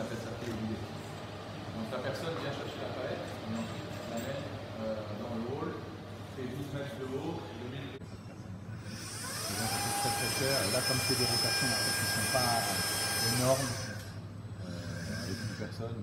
appelle ça Donc la personne vient chercher la palette, et ensuite euh, dans le hall, fait 12 mètres de haut, 2000. Très très cher, et là comme c'est des rotations qui ne sont pas euh, énormes, euh, avec une personne,